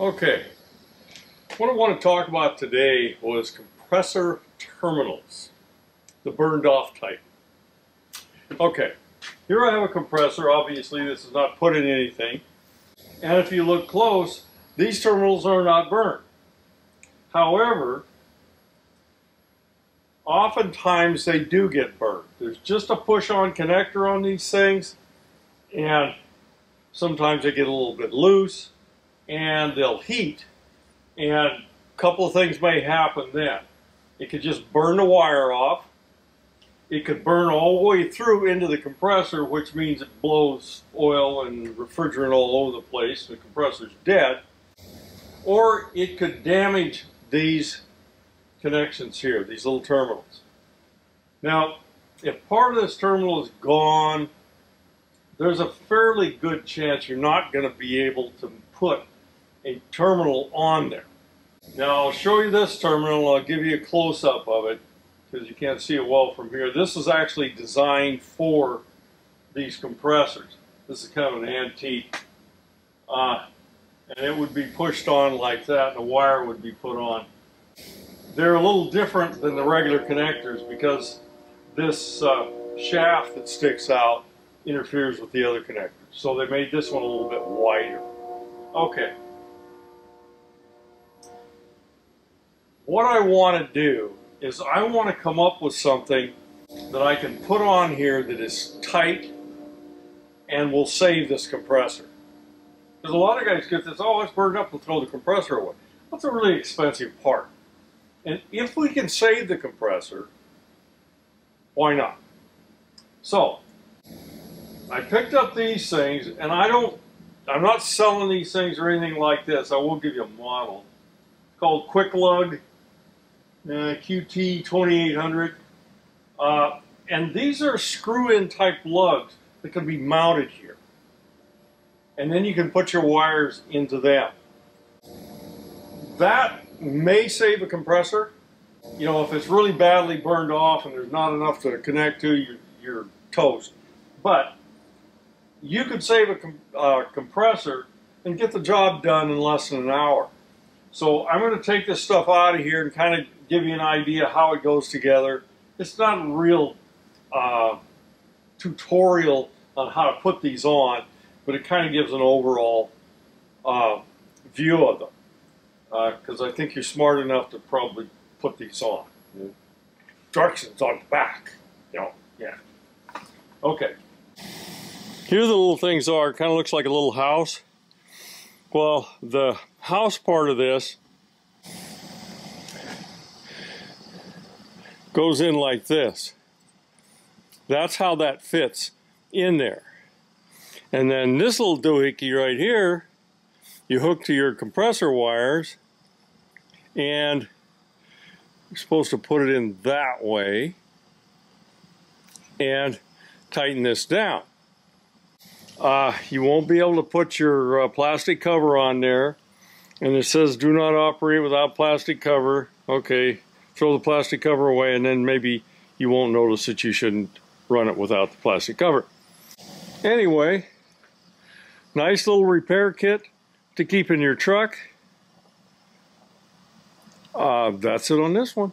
Okay, what I want to talk about today was compressor terminals, the burned off type. Okay, here I have a compressor, obviously this is not put in anything, and if you look close, these terminals are not burned. However, oftentimes they do get burned. There's just a push-on connector on these things, and sometimes they get a little bit loose, and they'll heat, and a couple of things may happen then. It could just burn the wire off. It could burn all the way through into the compressor, which means it blows oil and refrigerant all over the place. The compressor's dead. Or it could damage these connections here, these little terminals. Now, if part of this terminal is gone, there's a fairly good chance you're not going to be able to put a terminal on there. Now I'll show you this terminal, I'll give you a close-up of it because you can't see it well from here. This is actually designed for these compressors. This is kind of an antique. Uh, and it would be pushed on like that and a wire would be put on. They're a little different than the regular connectors because this uh, shaft that sticks out interferes with the other connectors. So they made this one a little bit wider. Okay. What I want to do is I want to come up with something that I can put on here that is tight and will save this compressor. Because a lot of guys get this, oh, it's burned up, we'll throw the compressor away. That's a really expensive part. And if we can save the compressor, why not? So, I picked up these things, and I don't, I'm not selling these things or anything like this. I will give you a model. It's called Quick Lug QT 2800. Uh, and these are screw-in type lugs that can be mounted here. And then you can put your wires into them. That may save a compressor. You know, if it's really badly burned off and there's not enough to connect to, you're, you're toast. But you could save a com uh, compressor and get the job done in less than an hour. So I'm going to take this stuff out of here and kind of give you an idea how it goes together. It's not a real uh, tutorial on how to put these on, but it kind of gives an overall uh, view of them. Because uh, I think you're smart enough to probably put these on. Directions on the back. You know, yeah. Okay. Here the little things are. Kind of looks like a little house. Well, the house part of this goes in like this. That's how that fits in there. And then this little doohickey right here, you hook to your compressor wires and you're supposed to put it in that way and tighten this down. Uh, you won't be able to put your uh, plastic cover on there and it says do not operate without plastic cover. Okay, throw the plastic cover away and then maybe you won't notice that you shouldn't run it without the plastic cover. Anyway, nice little repair kit to keep in your truck. Uh, that's it on this one.